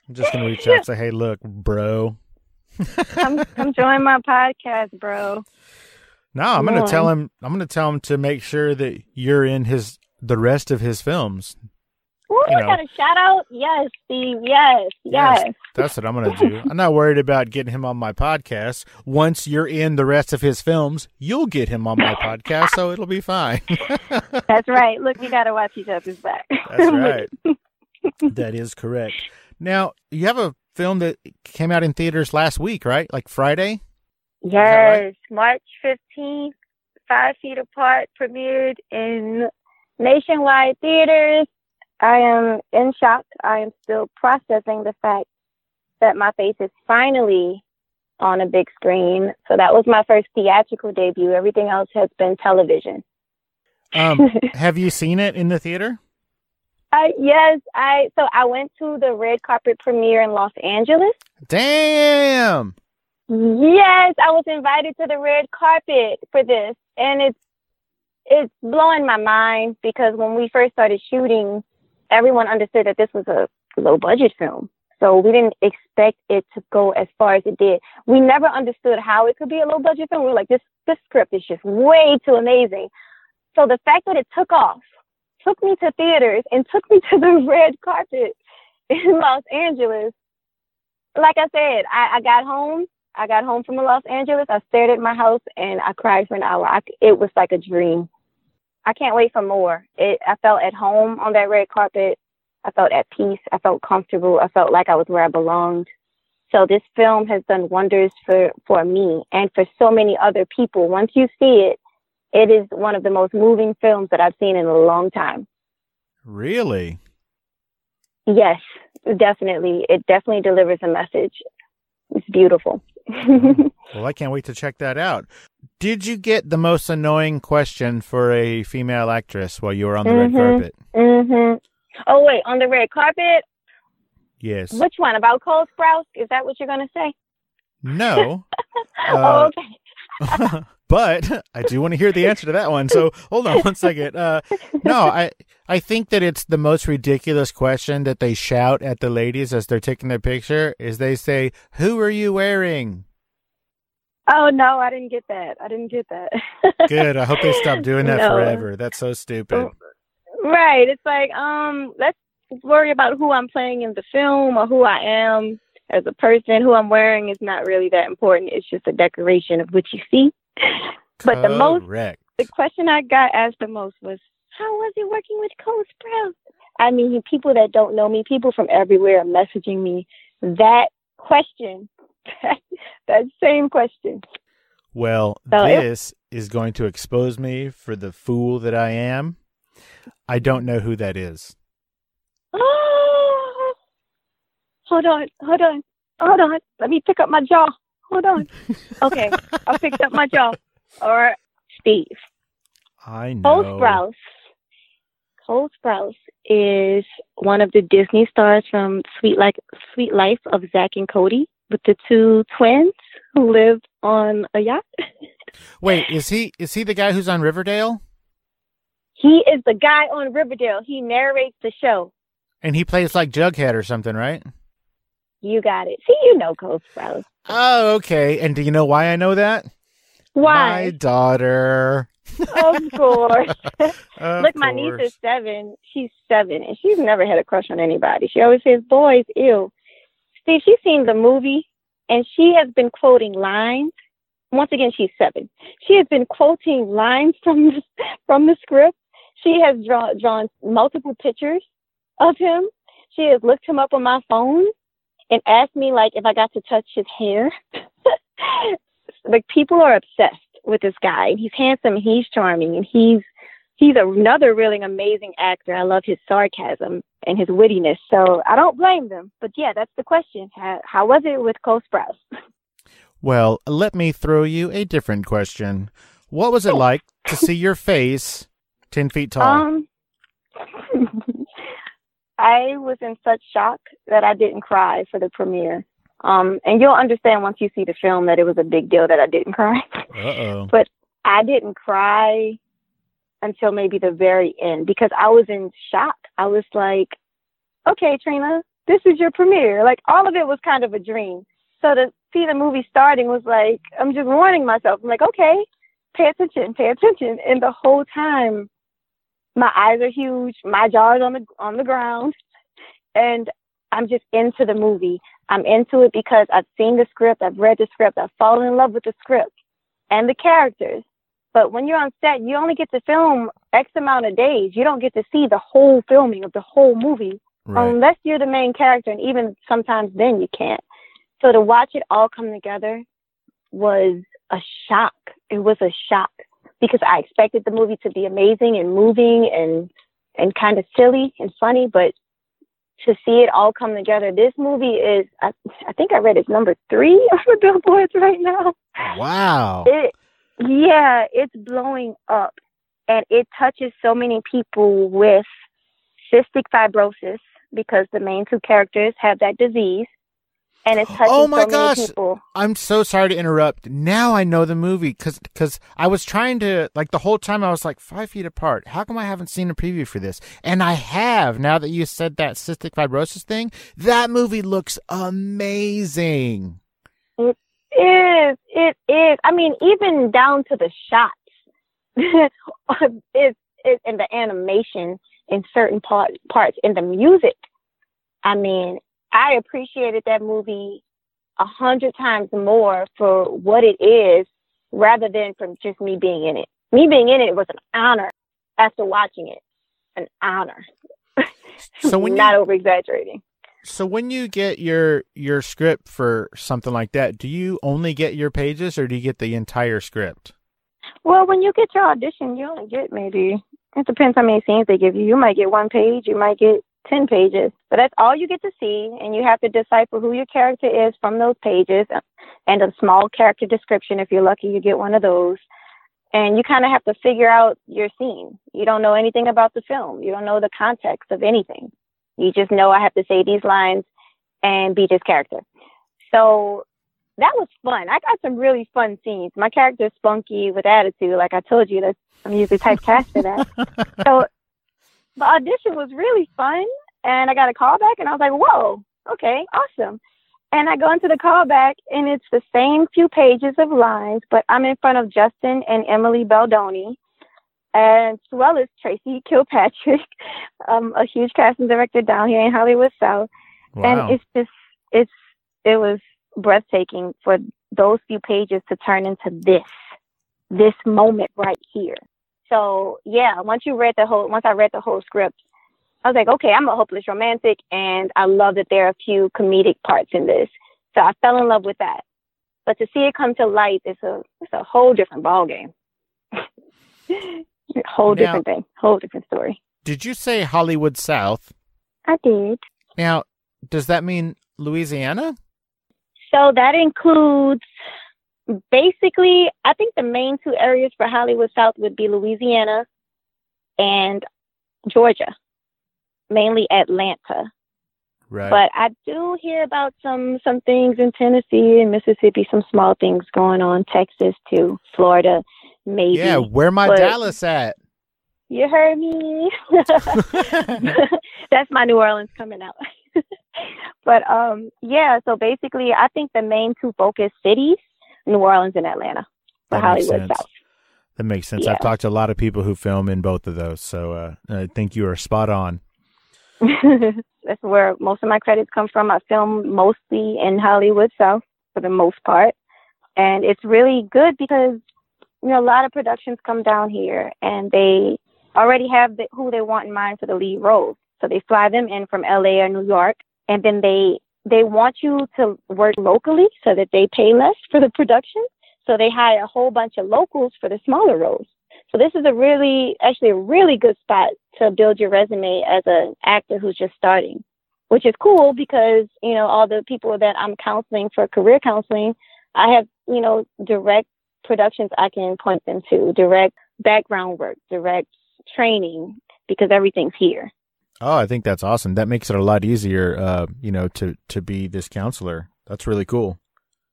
I'm just gonna reach out and say, "Hey, look, bro." Come come join my podcast, bro. No, I'm gonna tell him. I'm gonna tell him to make sure that you're in his the rest of his films. Ooh, You I know. got a shout out. Yes, Steve. Yes, Yes. yes. That's what I'm gonna do. I'm not worried about getting him on my podcast. Once you're in the rest of his films, you'll get him on my podcast, so it'll be fine. That's right. Look, we gotta watch each other's back. That's right. that is correct. Now, you have a film that came out in theaters last week, right? Like Friday. That right? Yes, March 15th, Five Feet Apart premiered in nationwide theaters. I am in shock. I am still processing the fact that my face is finally on a big screen. So that was my first theatrical debut. Everything else has been television. Um, have you seen it in the theater? I, yes, I so I went to the red carpet premiere in Los Angeles. Damn. Yes, I was invited to the red carpet for this, and it's it's blowing my mind because when we first started shooting, everyone understood that this was a low budget film. So we didn't expect it to go as far as it did. We never understood how it could be a low budget film. We were like, this this script is just way too amazing. So the fact that it took off, took me to theaters and took me to the red carpet in Los Angeles like I said, I, I got home. I got home from Los Angeles. I stared at my house and I cried for an hour. I, it was like a dream. I can't wait for more. It, I felt at home on that red carpet. I felt at peace. I felt comfortable. I felt like I was where I belonged. So this film has done wonders for, for me and for so many other people. Once you see it, it is one of the most moving films that I've seen in a long time. Really? Yes, definitely. It definitely delivers a message. It's beautiful. Well, I can't wait to check that out. Did you get the most annoying question for a female actress while you were on the mm-hmm. red carpet? Mm-hmm. Oh wait, on the red carpet? Yes. Which one? About Cole Sprouse? Is that what you're going to say? No. uh, oh, okay. but I do want to hear the answer to that one. So hold on one second. Uh, no, I I think that it's the most ridiculous question that they shout at the ladies as they're taking their picture. Is they say, "Who are you wearing?" Oh no, I didn't get that. I didn't get that. Good. I hope they stop doing that no. forever. That's so stupid. Right. It's like, um, let's worry about who I'm playing in the film or who I am as a person. Who I'm wearing is not really that important. It's just a decoration of what you see. But Correct. the most, the question I got asked the most was, "How was it working with Cole Sprouse?" I mean, people that don't know me, people from everywhere are messaging me that question, that same question. Well, so this it, is going to expose me for the fool that I am. I don't know who that is. Oh, hold on, hold on, hold on. Let me pick up my jaw. Hold on. Okay, I picked up my jaw. Or Steve. I know. Cole Sprouse. Cole Sprouse is one of the Disney stars from Sweet Like Suite Life of Zack and Cody with the two twins who live on a yacht. Wait, is he is he the guy who's on Riverdale? He is the guy on Riverdale. He narrates the show. And he plays like Jughead or something, right? You got it. See, you know Cole Sprouse. Oh, okay. And do you know why I know that? Why? My daughter. of course. of Look, my niece is seven. She's seven, and she's never had a crush on anybody. She always says, "Boys, ew." Steve, she's seen the movie, and she has been quoting lines. Once again, she's seven. She has been quoting lines from the, from the script. She has drawn drawn multiple pictures of him. She has looked him up on my phone and asked me like if I got to touch his hair. like people are obsessed with this guy. and He's handsome, and he's charming, and he's he's another really amazing actor. I love his sarcasm and his wittiness. So I don't blame them. But yeah, that's the question. How, how was it with Cole Sprouse? Well, let me throw you a different question. What was it like to see your face ten feet tall? Um, I was in such shock that I didn't cry for the premiere. Um, and you'll understand once you see the film that it was a big deal that I didn't cry. Uh-oh. but I didn't cry until maybe the very end because I was in shock. I was like, okay, Trina, this is your premiere. Like all of it was kind of a dream. So to see the movie starting was like, I'm just warning myself. I'm like, okay, pay attention, pay attention. And the whole time, my eyes are huge, my jaw is on the on the ground, and I'm just into the movie. I'm into it because I've seen the script, I've read the script, I've fallen in love with the script and the characters. But when you're on set, you only get to film X amount of days. You don't get to see the whole filming of the whole movie right. unless you're the main character. And even sometimes then you can't. So to watch it all come together was a shock. It was a shock because I expected the movie to be amazing and moving and and kind of silly and funny, but to see it all come together. This movie is, I, I think I read it's number three on the billboards right now. Wow. It, yeah, it's blowing up and it touches so many people with cystic fibrosis because the main two characters have that disease and it's touching oh my so gosh. many people. I'm so sorry to interrupt. Now I know the movie because because I was trying to like the whole time I was like five feet apart. How come I haven't seen a preview for this? And I have now that you said that cystic fibrosis thing. That movie looks amazing. It is. It is. I mean, even down to the shots. it's it, and the animation in certain part, parts in the music. I mean, I appreciated that movie a hundred times more for what it is rather than from just me being in it. Me being in it was an honor after watching it. An honor. So when not over exaggerating. so when you get your your script for something like that, do you only get your pages or do you get the entire script? Well, when you get your audition, you only get maybe it depends how many scenes they give you. You might get one page, you might get ten pages, but that's all you get to see, and you have to decipher who your character is from those pages, uh, and a small character description. If you're lucky, you get one of those, and you kind of have to figure out your scene. You don't know anything about the film. You don't know the context of anything. You just know I have to say these lines and be this character. So that was fun. I got some really fun scenes. My character is spunky with attitude, like I told you. that I'm usually typecast for that. so the audition was really fun, and I got a call back, and I was like, "Whoa, okay, awesome." And I go into the callback, and it's the same few pages of lines, but I'm in front of Justin and Emily Baldoni, as well as Tracy Kilpatrick, um, a huge casting director down here in Hollywood South Wow. and it's just it's it was breathtaking for those few pages to turn into this this moment right here so yeah once you read the whole once i read the whole script i was like okay i'm a hopeless romantic and i love that there are a few comedic parts in this. So i fell in love with that. But to see it come to light it's a it's a whole different ball game whole Now- different thing. Whole different story. Did you say Hollywood South? i did. Now, does that mean Louisiana? So that includes basically, I think the main two areas for Hollywood South would be Louisiana and Georgia, mainly Atlanta. Right. But I do hear about some some things in Tennessee and Mississippi, some small things going on, Texas too, Florida, maybe. yeah, where my but- Dallas at? You heard me. That's my New Orleans coming out. but um yeah, so basically I think the main two focus cities, New Orleans and Atlanta for That makes Hollywood sense. South. That makes sense. Yeah. I've talked to a lot of people who film in both of those, so uh, I think you are spot on. That's where most of my credits come from. I film mostly in Hollywood South for the most part. And it's really good because, you know, a lot of productions come down here and they already have the, who they want in mind for the lead roles. So they fly them in from LA or New York and then they they want you to work locally so that they pay less for the production. So they hire a whole bunch of locals for the smaller roles. So this is a really, actually a really good spot to build your resume as an actor who's just starting, which is cool because, you know, all the people that I'm counseling for career counseling, I have, you know, direct productions I can point them to, direct background work, direct training, because everything's here. Oh, I think that's awesome. That makes it a lot easier, uh, you know, to to be this counselor. That's really cool.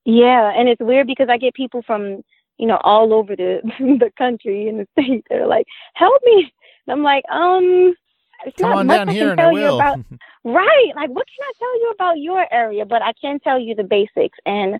Yeah, and it's weird because I get people from you know all over the the country and the state. They're like, "Help me!" And I'm like, "Um, it's Come not on much down I here can and tell you about." Right? Like, what can I tell you about your area? But I can tell you the basics, and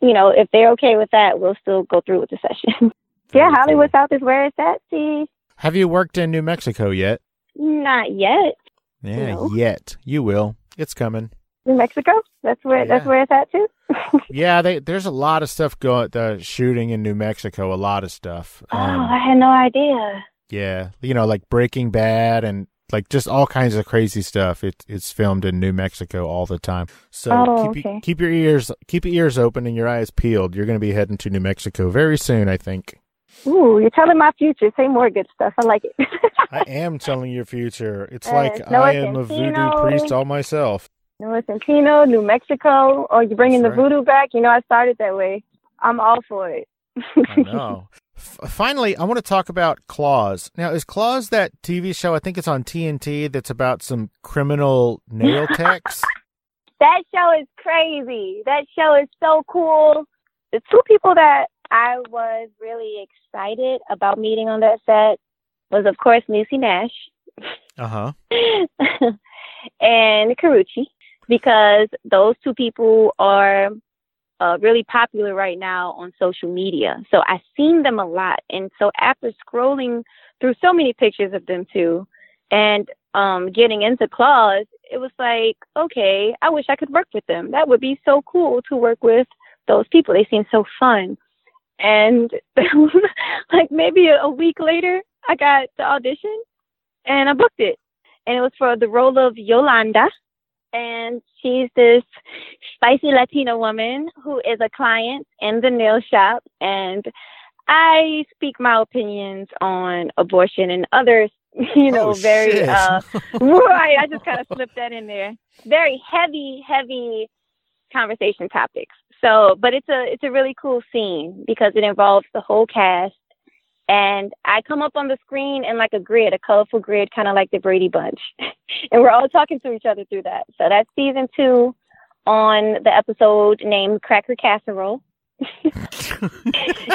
you know, if they're okay with that, we'll still go through with the session. yeah, Hollywood. South is where it's at. See, Have you worked in New Mexico yet? not yet. Yeah, No. yet. You will. It's coming. New Mexico. That's where that's where it's at too. Yeah, they, there's a lot of stuff going. The shooting in New Mexico, a lot of stuff. oh, Um, I had no idea. Yeah, you know, like Breaking Bad and like just all kinds of crazy stuff. It, it's filmed in New Mexico all the time. So Oh, keep okay. keep your ears keep your ears open and your eyes peeled. You're going to be heading to New Mexico very soon, I think. Ooh, you're telling my future. Say more good stuff. I like it. I am telling your future. It's Uh, like Noah I am a voodoo priest all myself. New Centineo, New Mexico, or you're bringing That's the right. voodoo back. You know, I started that way. I'm all for it. I know. F- finally, I want to talk about Claws. Now, is Claws that TV show? I think it's on TNT. That's about some criminal nail techs. that show is crazy. That show is so cool. The two people that I was really excited about meeting on that set was, of course, Niecy Nash Uh huh. and Karrueche, because those two people are uh, really popular right now on social media. So I've seen them a lot. And so after scrolling through so many pictures of them too, and um, getting into Claws, it was like, okay, I wish I could work with them. That would be so cool to work with those people. They seem so fun. And like maybe a, week later, I got the audition and I booked it. And it was for the role of Yolanda. And she's this spicy Latina woman who is a client in the nail shop. And I speak my opinions on abortion and other, you know, Oh, very, shit. uh, right. I just kind of slipped that in there. Very heavy, heavy conversation topics. So, but it's a it's a really cool scene because it involves the whole cast, and I come up on the screen in like a grid, a colorful grid, kind of like the Brady Bunch, and we're all talking to each other through that. So that's season two, on the episode named Cracker Casserole.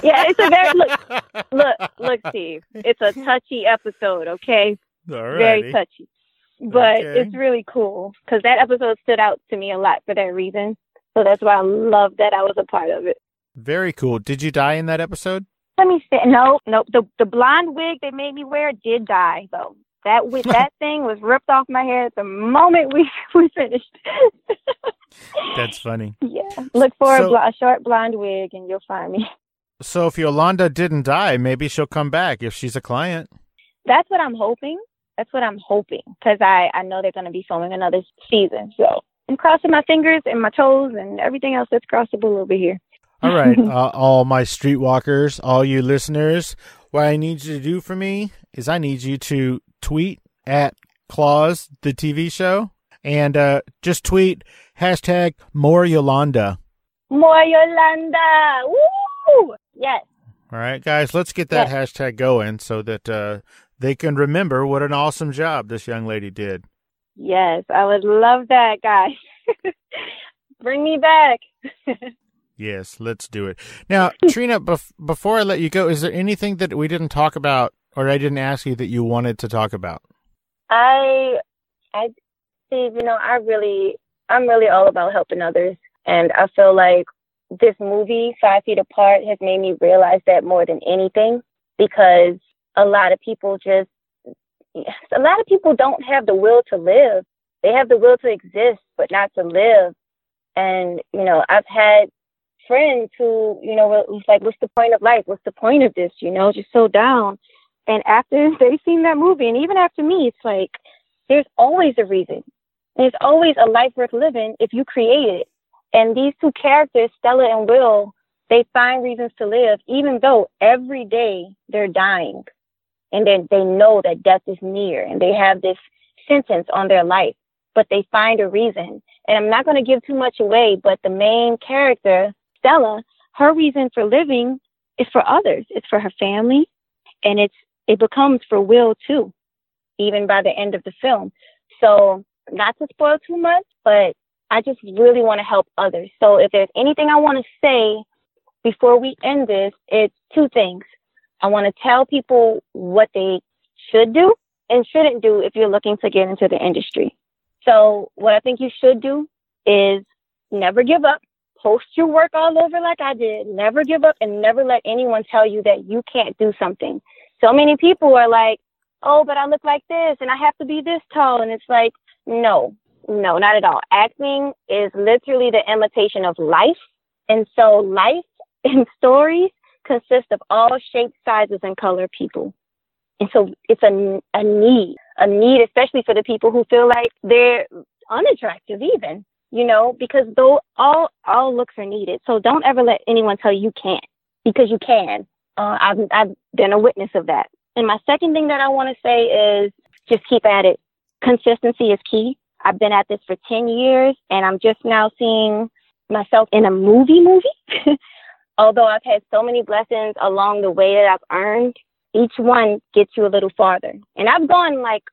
Yeah, it's a very look, look, look, Steve. It's a touchy episode, okay? very touchy. But Okay. it's really cool because that episode stood out to me a lot for that reason. So that's why I love that I was a part of it. Very cool. Did you die in that episode? Let me see. No, no. The the blonde wig they made me wear did die though. That wig, that thing was ripped off my head the moment we we finished. That's funny. yeah. Look for So- a, bl- a short blonde wig and you'll find me. So if Yolanda didn't die, maybe she'll come back if she's a client. That's what I'm hoping. That's what I'm hoping because I I know they're going to be filming another season. So I'm crossing my fingers and my toes and everything else that's crossable over here. All right, uh, all my streetwalkers, all you listeners, what I need you to do for me is I need you to tweet at Claws the TV show and uh, just tweet hashtag more Yolanda. More Yolanda. Woo! Yes. All right, guys, let's get that hashtag going so that uh, they can remember what an awesome job this young lady did. Yes. I would love that, guys. Bring me back. Yes, let's do it. Now, Trina, bef- before I let you go, is there anything that we didn't talk about or I didn't ask you that you wanted to talk about? I, I, Steve, you know, I really, I'm really all about helping others. And I feel like this movie, Five Feet Apart, has made me realize that more than anything because a lot of people just, a lot of people don't have the will to live. They have the will to exist, but not to live. And, you know, I've had friends who, you know, was like, what's the point of life? What's the point of this? You know, just so down. And after they've seen that movie, and even after me, it's like, there's always a reason. There's always a life worth living if you create it. And these two characters, Stella and Will, they find reasons to live, even though every day they're dying. And then they know that death is near and they have this sentence on their life, but they find a reason. And I'm not going to give too much away, but the main character, Stella, her reason for living is for others. It's for her family and it's, it becomes for Will too, even by the end of the film. So not to spoil too much, but I just really want to help others. So if there's anything I want to say before we end this, it's two things. I want to tell people what they should do and shouldn't do if you're looking to get into the industry. So what I think you should do is never give up. Post your work all over like I did. Never give up and never let anyone tell you that you can't do something. So many people are like, oh, but I look like this and I have to be this tall. And it's like, no, no, not at all. Acting is literally the imitation of life. And so life and stories consist of all shapes, sizes, and color people. And so it's a, a need, a need, especially for the people who feel like they're unattractive even, you know, because though all, all looks are needed. So don't ever let anyone tell you you can't because you can. Uh, I've, I've been a witness of that. And my second thing that I want to say is just keep at it. Consistency is key. I've been at this for 10 years and I'm just now seeing myself in a movie movie. Although I've had so many blessings along the way that I've earned, each one gets you a little farther. And I've gone like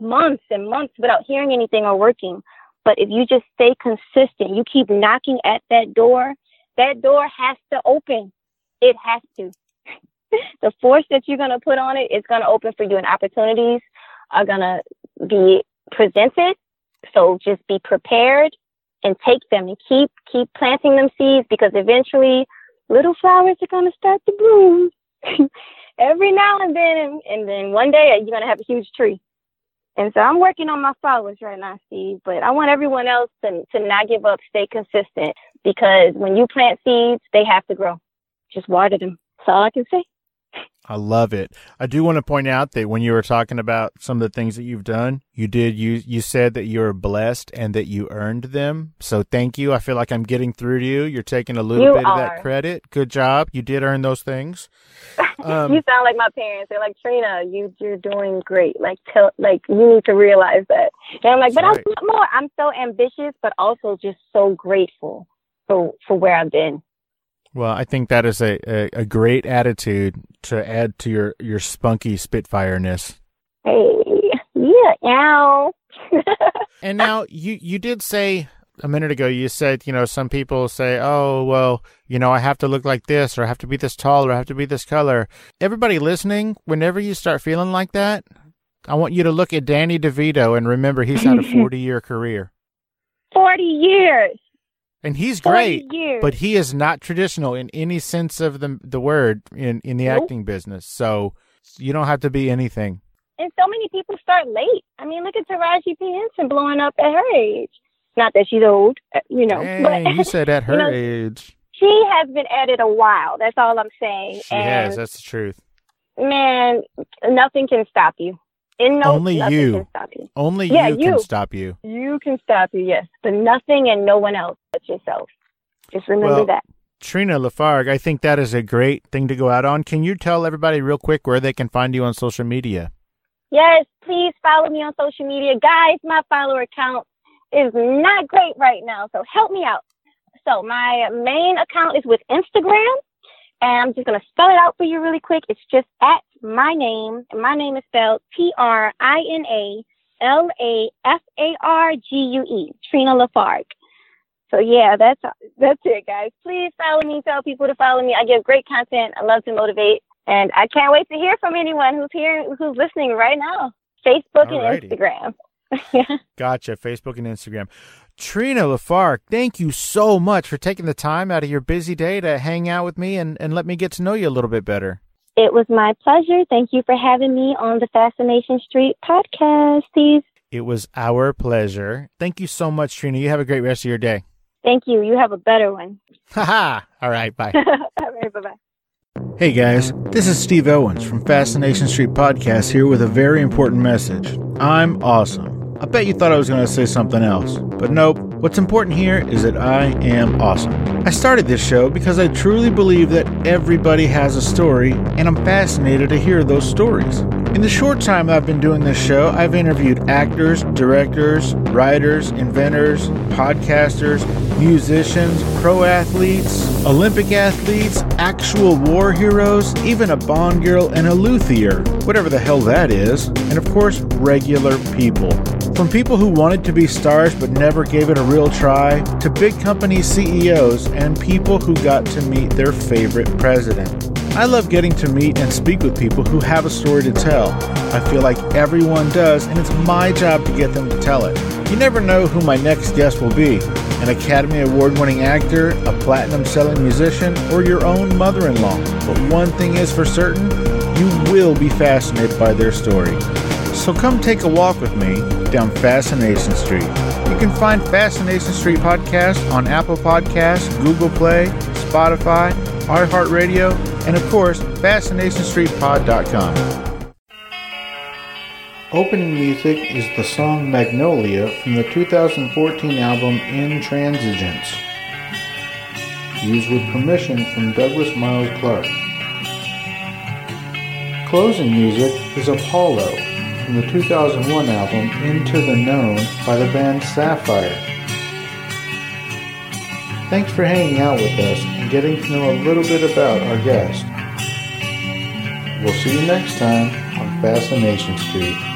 months and months without hearing anything or working. But if you just stay consistent, you keep knocking at that door, that door has to open. It has to. the force that you're going to put on it is going to open for you and opportunities are going to be presented. So just be prepared and take them and keep, keep planting them seeds because eventually little flowers are going to start to bloom every now and then. And, and then one day you're going to have a huge tree. And so I'm working on my flowers right now, Steve. But I want everyone else to to not give up, stay consistent, because when you plant seeds, they have to grow. Just water them. That's all I can say. I love it. I do want to point out that when you were talking about some of the things that you've done, you did you you said that you're blessed and that you earned them. So thank you. I feel like I'm getting through to you. You're taking a little You bit of that credit. Good job. You did earn those things. Um, you sound like my parents. They're like Trina, you you're doing great. Like tell like you need to realize that. And I'm like, but That's I want more. I'm so ambitious, but also just so grateful for for where I've been. Well, I think that is a, a, a great attitude to add to your, your spunky spitfireness. Hey, yeah, ow. And now you, you did say a minute ago, you said, you know, some people say, oh, well, you know, I have to look like this or I have to be this tall or I have to be this color. Everybody listening, whenever you start feeling like that, I want you to look at Danny DeVito and remember he's had a 40 year career. Forty years. And he's great, years. but he is not traditional in any sense of the, the word in, in the Nope. acting business. So you don't have to be anything. and so many people start late. I mean, look at Taraji P Henson blowing up at her age. Not that she's old, uh, you know, Dang, but you said at her you know, age. she has been at it a while. That's all I'm saying. She and has. That's the truth. man, nothing can stop you. In no, Only you. can stop you. Only Yeah, you can you. stop you. You can stop you, yes, but nothing and no one else but yourself. Just remember Well- that. Trina LaFargue, I think that is a great thing to go out on. Can you tell everybody real quick where they can find you on social media? Yes, please follow me on social media. Guys, my follower count is not great right now, so help me out. So my main account is with Instagram, and I'm just gonna spell it out for you really quick. It's just at my name, my name is spelled T R I N A L A F A R G U E, Trina LaFargue. So yeah, that's that's it, guys. Please follow me. Tell people to follow me. I give great content. I love to motivate, and I can't wait to hear from anyone who's here, who's listening right now. Facebook Alrighty. and Instagram. Gotcha. Facebook and Instagram. Trina LaFargue, thank you so much for taking the time out of your busy day to hang out with me and, and let me get to know you a little bit better. It was my pleasure. Thank you for having me on the Fascination Street podcast, Steve. It was our pleasure. Thank you so much, Trina. You have a great rest of your day. Thank you. You have a better one. Haha. All right. Bye. All right, bye bye. Hey guys, this is Steve Owens from Fascination Street Podcast here with a very important message. I'm awesome. I bet you thought I was going to say something else, but nope. What's important here is that I am awesome. I started this show because I truly believe that everybody has a story, and I'm fascinated to hear those stories. In the short time I've been doing this show, I've interviewed actors, directors, writers, inventors, podcasters, musicians, pro athletes, Olympic athletes, actual war heroes, even a Bond girl and a luthier, whatever the hell that is, and of course, regular people. From people who wanted to be stars but never gave it a real try, to big company CEOs and people who got to meet their favorite president. I love getting to meet and speak with people who have a story to tell. I feel like everyone does, and it's my job to get them to tell it. You never know who my next guest will be an Academy Award winning actor, a platinum selling musician, or your own mother in law. But one thing is for certain you will be fascinated by their story. So come take a walk with me down Fascination Street. You can find Fascination Street Podcast on Apple Podcasts, Google Play, Spotify, iHeartRadio, and of course, FascinationStreetPod.com. Opening music is the song Magnolia from the 2014 album Intransigence, used with permission from Douglas Miles Clark. Closing music is Apollo from the 2001 album Into the Known by the band Sapphire. Thanks for hanging out with us and getting to know a little bit about our guest. We'll see you next time on Fascination Street.